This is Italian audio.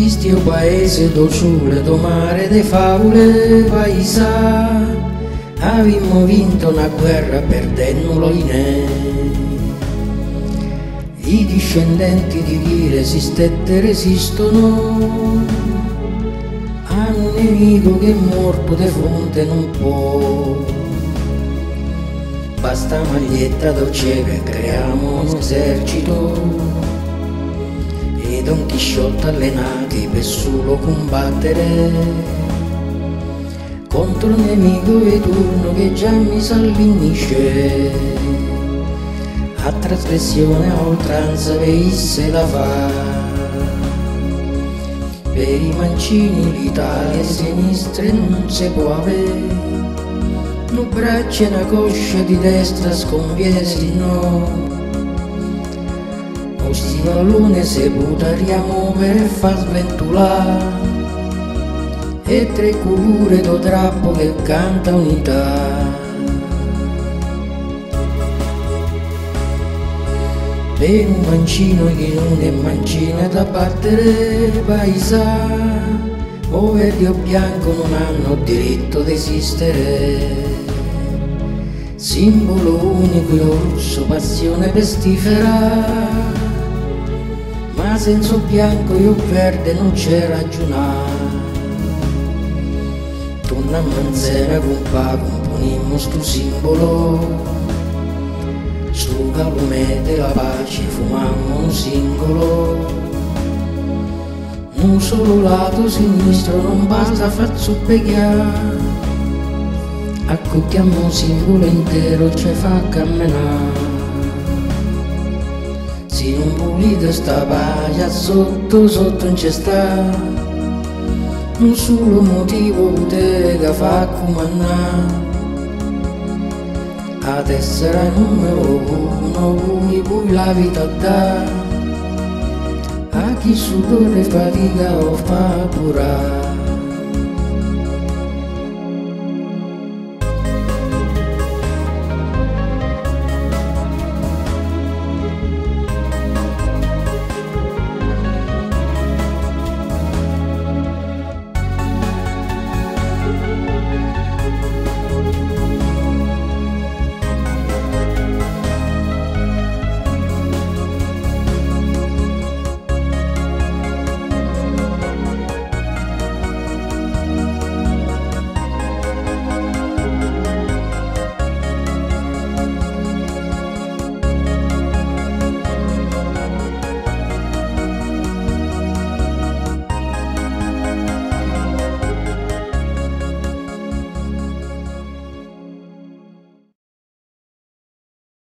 Questo paese do sole, do mare, de favole, paesa Avemmo vinto una guerra perdendolo in e. I discendenti di chi resistette resistono a un nemico che è morto di fronte non può. Basta maglietta dolce che creiamo un esercito e Don Chisciotte allenati per solo combattere. Contro un nemico di turno che già mi s'allinisce. A trasgressione a oltranza veisse da fa. Per i mancini l'Italia sinistra non si può avere. Un braccio e una coscia di destra sconviesi no o stivallone se buttariamo per far sventolare e tre colore do drappo che canta unità. Per un mancino che non è mancina da battere paesa o verde o bianco non hanno diritto di esistere. Simbolo unico io rosso passione pestifera ma senza bianco io verde non c'è ragionare torna manzera compa componimmo sto simbolo sto calume della pace fumammo un singolo. Un solo lato sinistro non basta far zuppeggiare accocchiamo un simbolo intero ci fa camminare se non pulite sta paglia sotto sotto non c'è sta un solo motivo potete fa comandare a tessera numero uno voi poi la vita dà. A chi sudore fatica o fa durare